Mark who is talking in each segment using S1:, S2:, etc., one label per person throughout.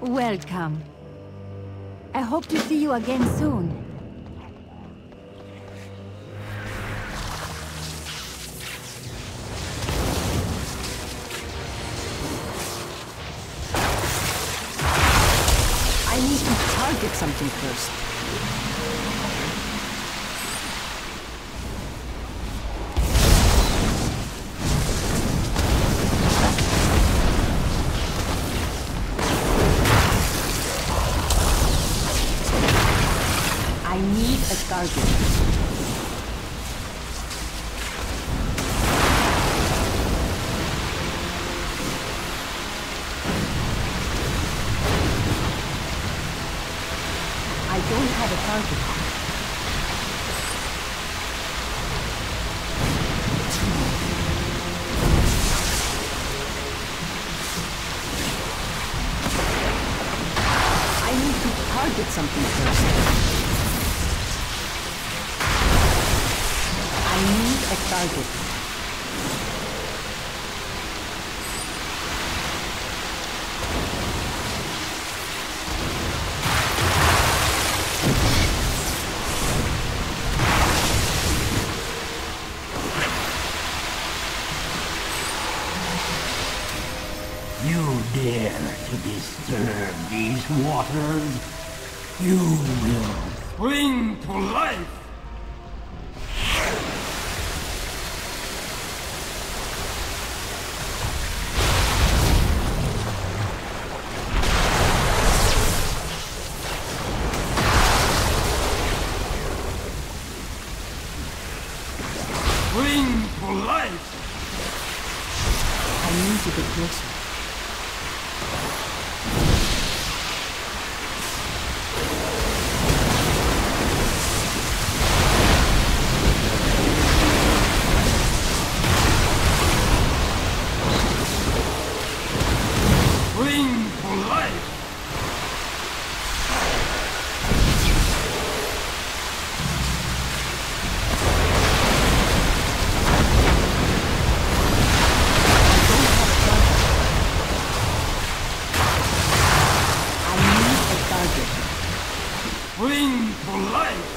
S1: Welcome. I hope to see you again soon.
S2: I need to target something first. Don't have a target. I need to target something first. I need a target.
S3: To disturb these waters? You will spring to life! Spring to life!
S2: I need to get closer.
S3: Spring to life!
S2: I need a target.
S3: Spring to life!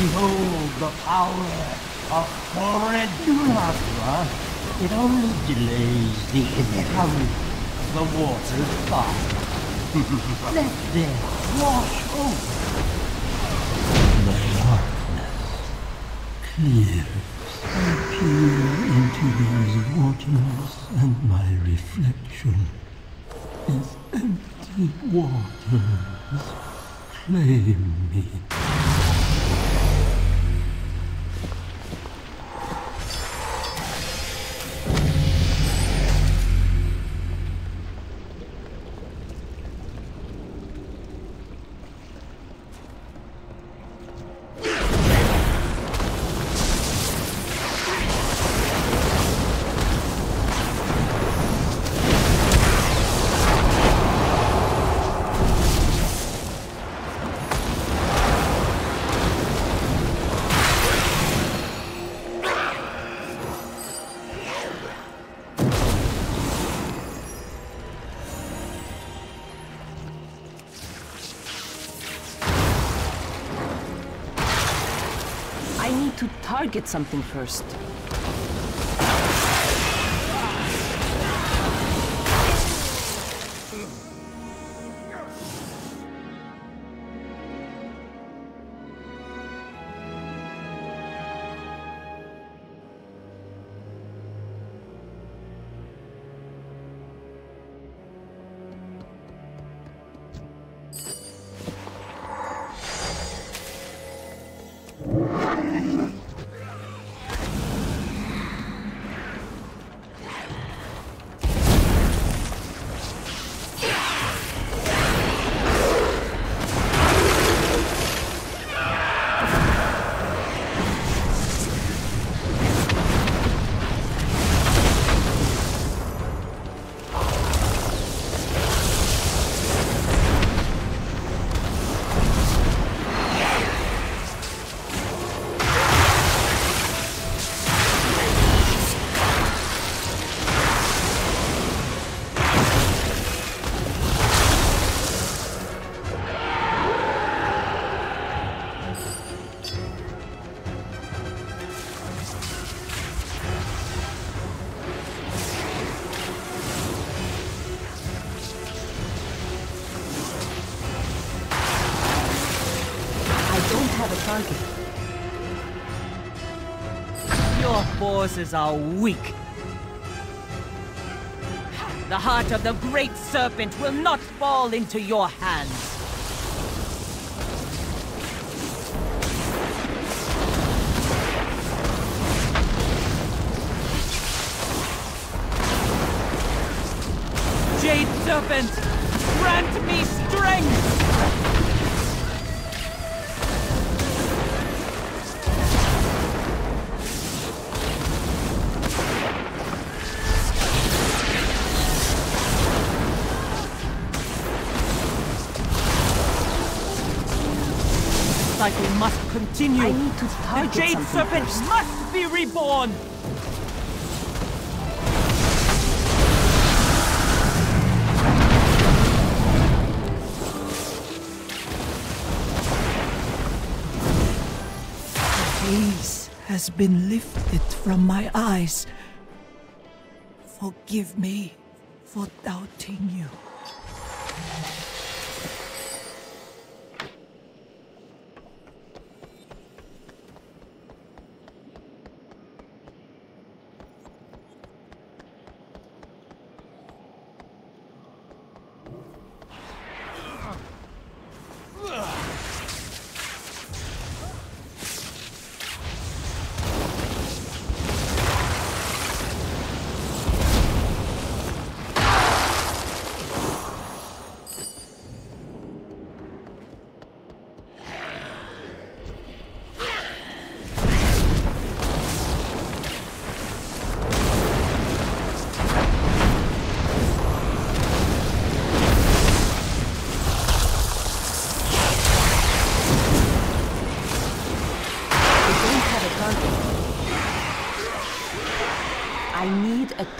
S3: Behold the power of Foredulatra. It only delays the inevitable. The waters come. Let them wash over. The darkness clears. I peer into these waters, and my reflection is empty waters. Claim me.
S2: To target something first. Don't have a target.
S4: Your forces are weak. The heart of the great serpent will not fall into your hands. Jade Serpent, grant me strength! Cycle must continue.
S2: I need to
S4: the Jade Serpent
S2: first.
S4: must be reborn!
S5: The haze has been lifted from my eyes. Forgive me for doubting you.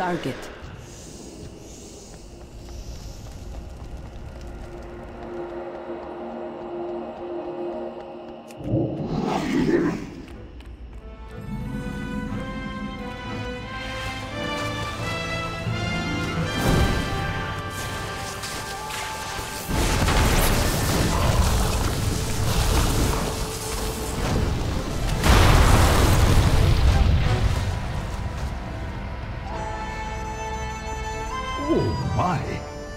S2: Target.
S6: Oh my!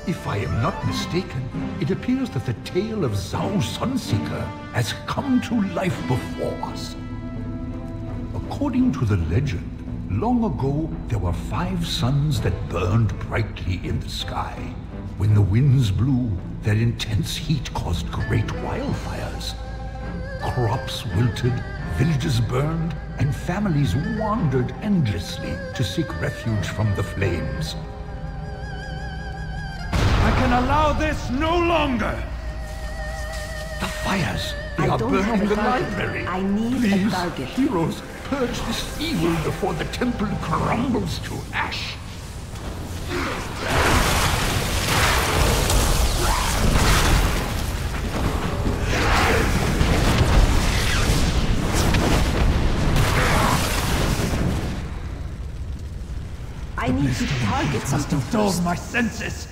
S6: If I am not mistaken, it appears that the tale of Zao Sunseeker has come to life before us. According to the legend, long ago there were five suns that burned brightly in the sky. When the winds blew, their intense heat caused great wildfires. Crops wilted, villages burned, and families wandered endlessly to seek refuge from the flames.
S3: I allow this no longer!
S6: The fires! They
S2: I
S6: are
S2: don't
S6: burning
S2: have a
S6: the
S2: target.
S6: library!
S2: I need a
S6: Please,
S2: target.
S6: heroes, purge this evil before the temple crumbles to ash!
S2: I need to target
S3: Must
S2: something
S3: have dulled
S2: first.
S3: my senses!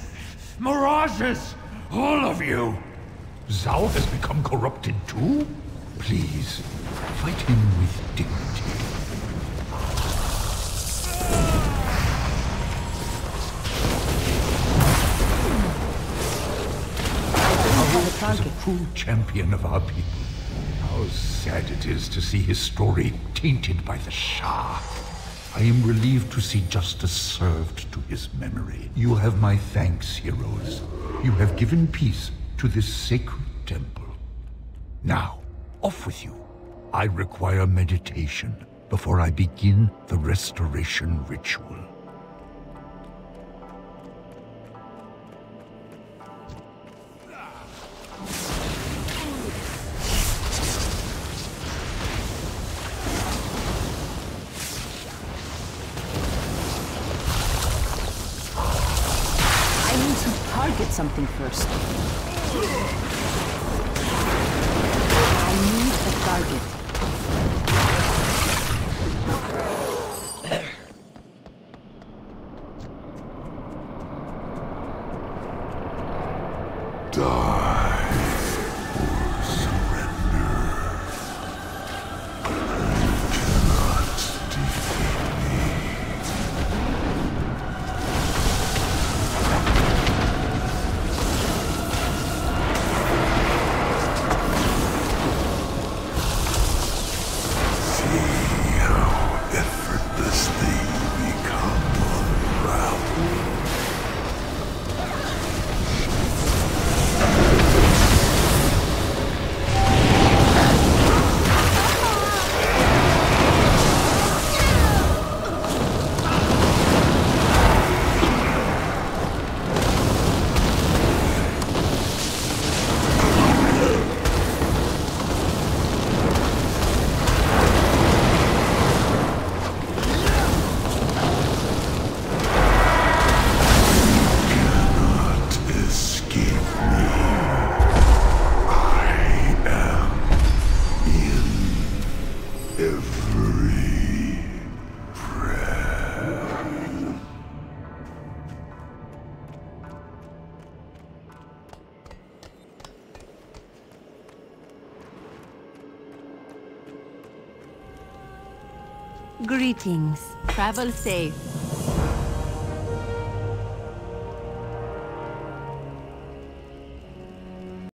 S3: Mirages! All of you!
S6: Zao has become corrupted too? Please, fight him with dignity. is a true champion of our people. How sad it is to see his story tainted by the Sha. I am relieved to see justice served to his memory. You have my thanks, heroes. You have given peace to this sacred temple. Now, off with you. I require meditation before I begin the restoration ritual.
S2: Target something first. I need a target.
S6: Die
S1: Greetings. Travel safe.